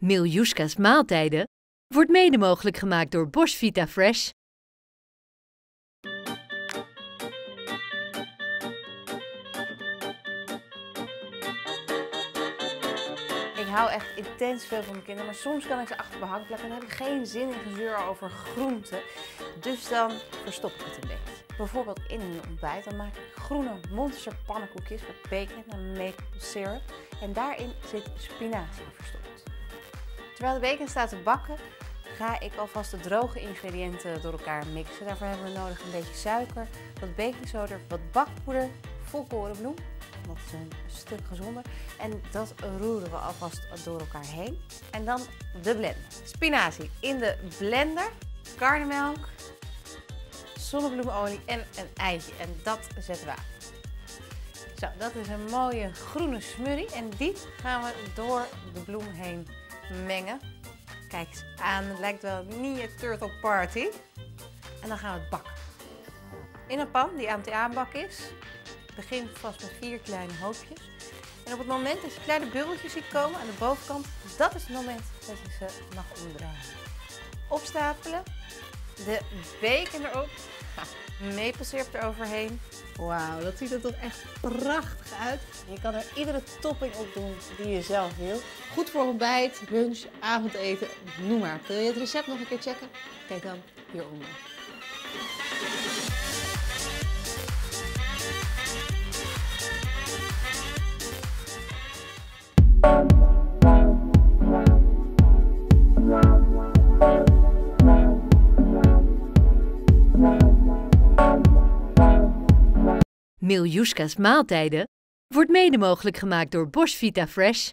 Miljuska's Maaltijden wordt mede mogelijk gemaakt door Bosch Vita Fresh. Ik hou echt intens veel van mijn kinderen, maar soms kan ik ze achter behang plakken en heb ik geen zin in gezeur over groenten. Dus dan verstop ik het een beetje. Bijvoorbeeld in een ontbijt, dan maak ik groene monster pannenkoekjes met bacon en maple syrup. En daarin zit spinazie verstopt. Terwijl de bacon staat te bakken, ga ik alvast de droge ingrediënten door elkaar mixen. Daarvoor hebben we nodig een beetje suiker, wat baking wat bakpoeder, volkorenbloem. Dat is een stuk gezonder. En dat roeren we alvast door elkaar heen. En dan de blender. Spinazie in de blender, karnemelk, zonnebloemolie en een eitje. En dat zetten we aan. Zo, dat is een mooie groene smurrie. En die gaan we door de bloem heen mengen. Kijk eens aan, het lijkt wel een Ninja Turtle Party. En dan gaan we het bakken. In een pan die aan het aanbakken is, begin vast met vier kleine hoopjes. En op het moment dat je kleine bubbeltjes ziet komen aan de bovenkant, dat is het moment dat je ze mag omdraaien. Opstapelen, de bacon erop, maple syrup eroverheen. Wauw, dat ziet er toch echt prachtig uit. Je kan er iedere topping op doen die je zelf wil. Goed voor ontbijt, lunch, avondeten, noem maar. Wil je het recept nog een keer checken? Kijk dan hieronder. Miljuska's Maaltijden wordt mede mogelijk gemaakt door Bosch Vita Fresh.